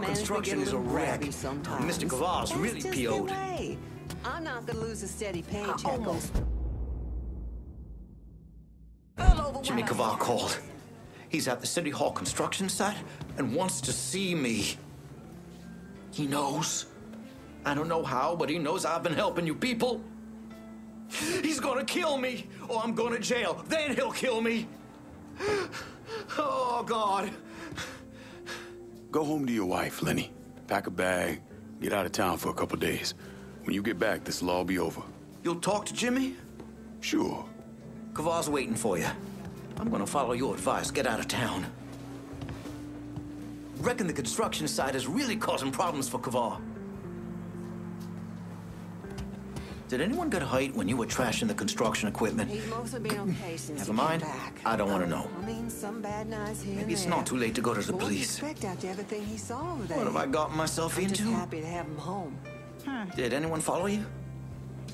Kavar Construction is a wreck. Sometimes. Mr. Kavar's That's really PO'd. I'm not gonna lose a steady paycheck. almost Jimmy Kavar called. He's at the City Hall construction site and wants to see me. He knows. I don't know how, but he knows I've been helping you people. He's gonna kill me, or I'm going to jail. Then he'll kill me. Oh, God. Go home to your wife, Lenny. Pack a bag, get out of town for a couple days. When you get back, this will all be over. You'll talk to Jimmy? Sure. Kavar's waiting for you. I'm gonna follow your advice. Get out of town. Reckon the construction site is really causing problems for Kavar. Did anyone get hurt when you were trashing the construction equipment? He's mostly been okay since Never mind. back. I don't wanna know. I mean, some bad nights here Maybe it's there. not too late to go to the what'd police. after he saw? What have I gotten myself I'm just into? happy to have him home. Did anyone follow you?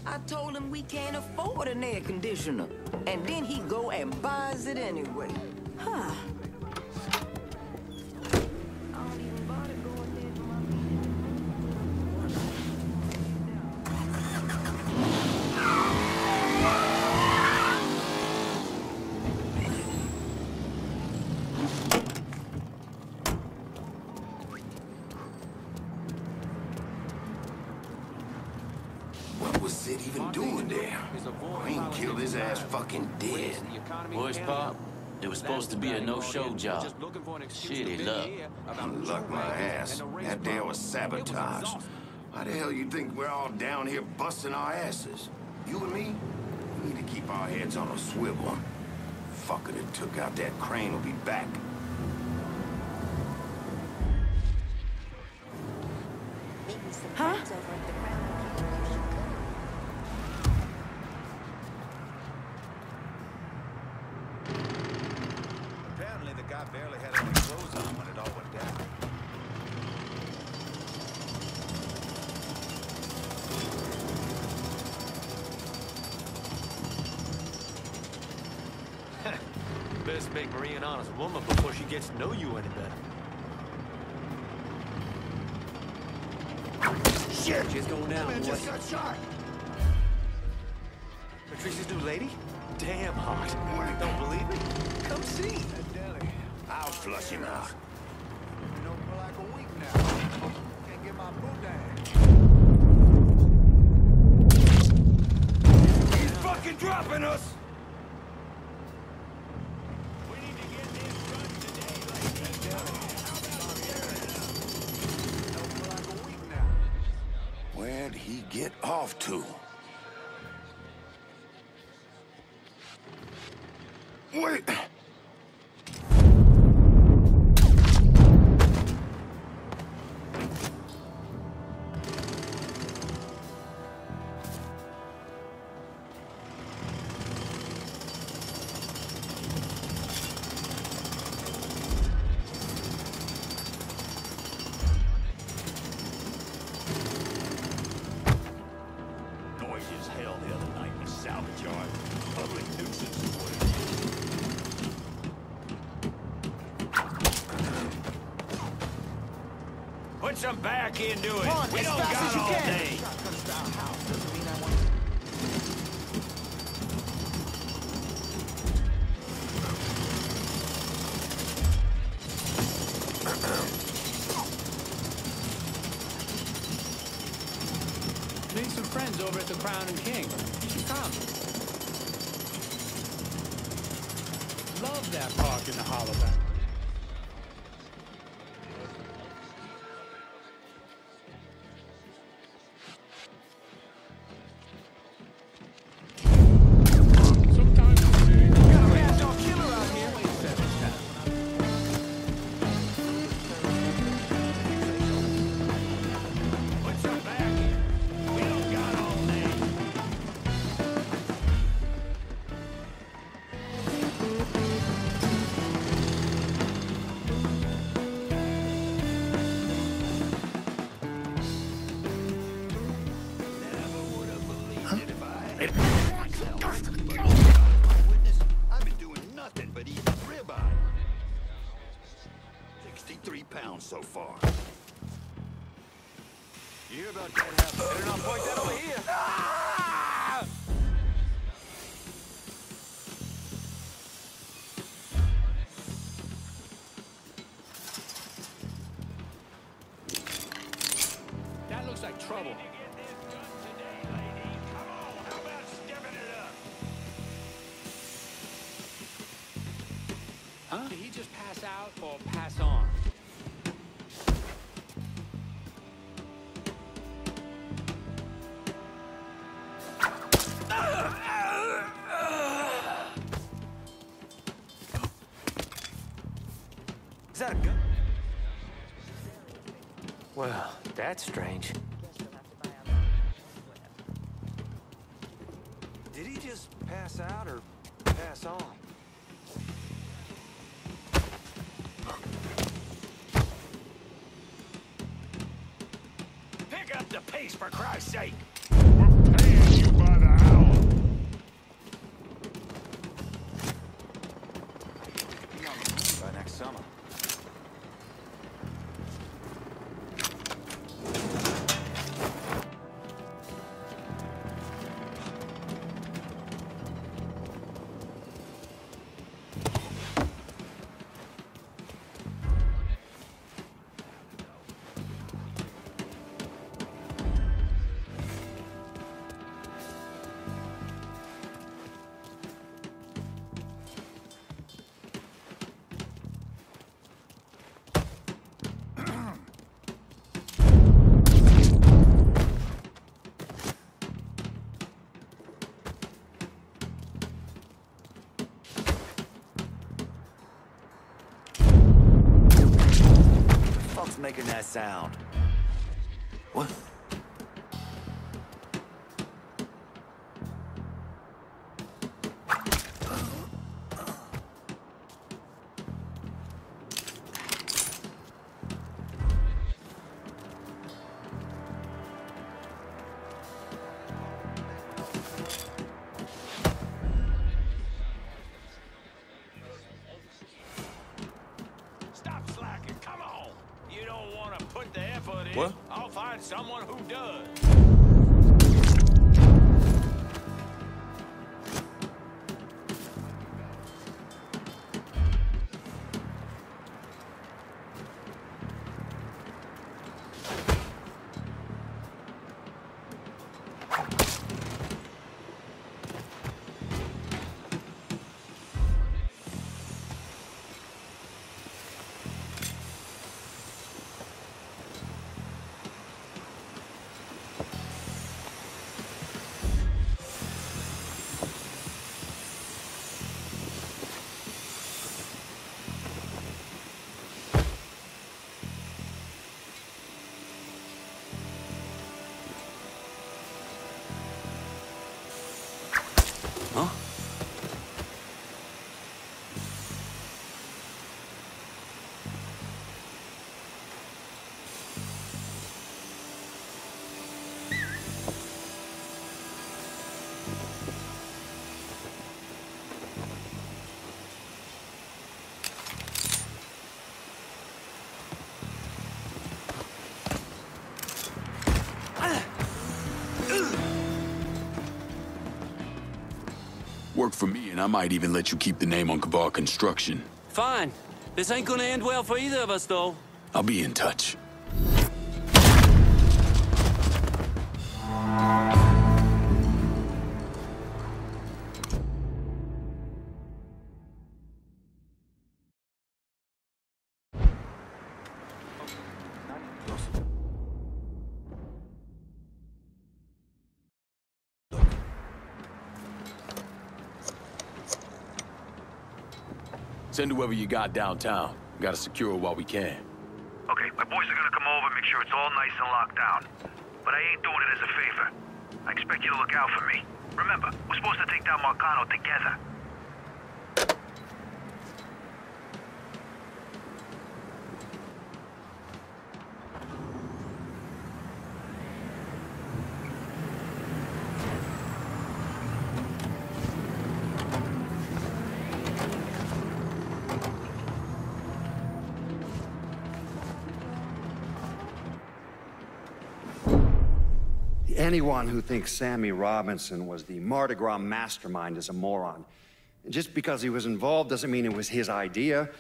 I told him we can't afford an air conditioner. And then he go and buys it anyway. Huh. What was Sid even doing there? Green killed his ass fucking dead. Boys Pop, it was supposed to be a no-show job. Shitty luck. Luck my ass. That day was sabotage. Why the hell you think we're all down here busting our asses? You and me? We need to keep our heads on a swivel. Fucker that took out that crane will be back. Huh? Best make Marie an honest woman before she gets to know you any better. Shit! She's going down, Man boy. just got shot! Patricia's new lady? Damn hot. Don't believe me? Come see. I'll flush him out. You know, for like a week now. Can't get my boot down. He's fucking dropping us! Where'd he get off to? Wait! Put some back into it. Run we don't fast got all can. day. Made some friends over at the Crown and King. You should come. Love that park in the Hollowback. down so far. You hear about that? Better not point that over here. Ah! That looks like trouble. Huh? Did he just pass out or pass on? Is that a gun? Well, that's strange. Did he just pass out or pass on? Pick up the pace, for Christ's sake! That sound? What? I'll find someone who does. Work for me, and I might even let you keep the name on Kavar Construction. Fine. This ain't gonna end well for either of us, though. I'll be in touch. Send whoever you got downtown. Gotta secure it while we can. Okay, my boys are gonna come over, make sure it's all nice and locked down. But I ain't doing it as a favor. I expect you to look out for me. Remember, we're supposed to take down Marcano together. Anyone who thinks Sammy Robinson was the Mardi Gras mastermind is a moron. Just because he was involved doesn't mean it was his idea.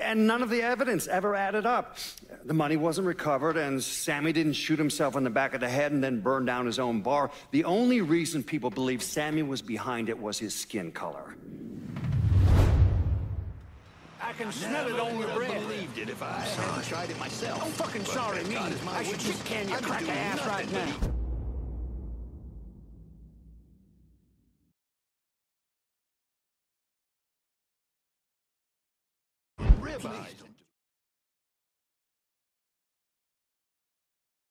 And none of the evidence ever added up. The money wasn't recovered, and Sammy didn't shoot himself in the back of the head and then burn down his own bar. The only reason people believe Sammy was behind it was his skin color. I can smell it on your breath. I believed it if I hadn't tried it myself. I'm fucking But sorry, me. God it's my I should witness. shit can you crack ass right now.